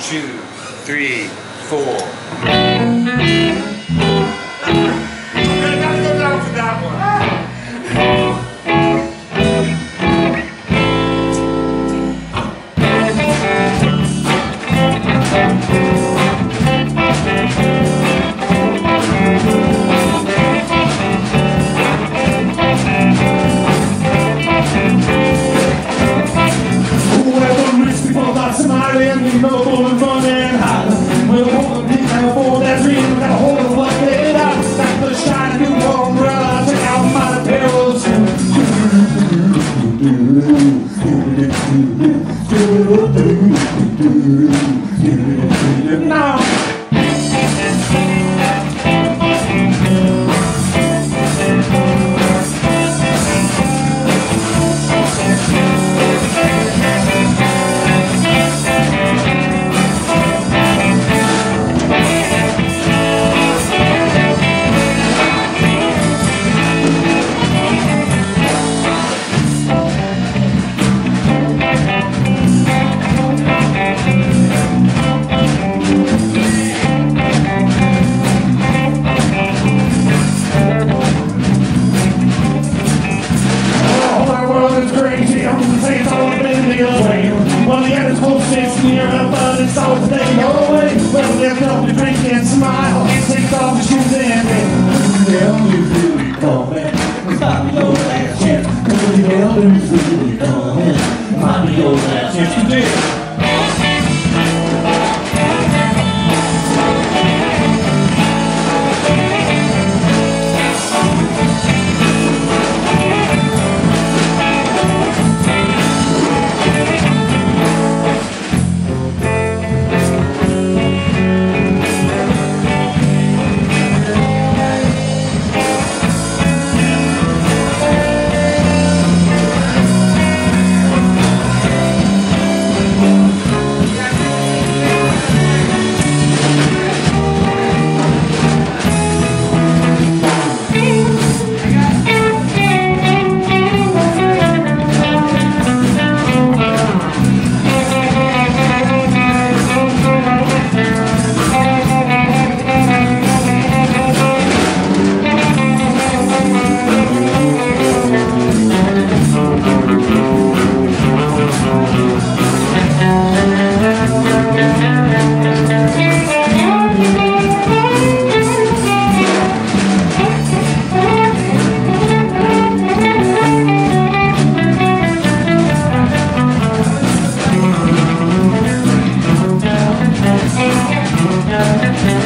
two, three, four. you 배어들 수 있던 밤이 오나 싶지 Yeah.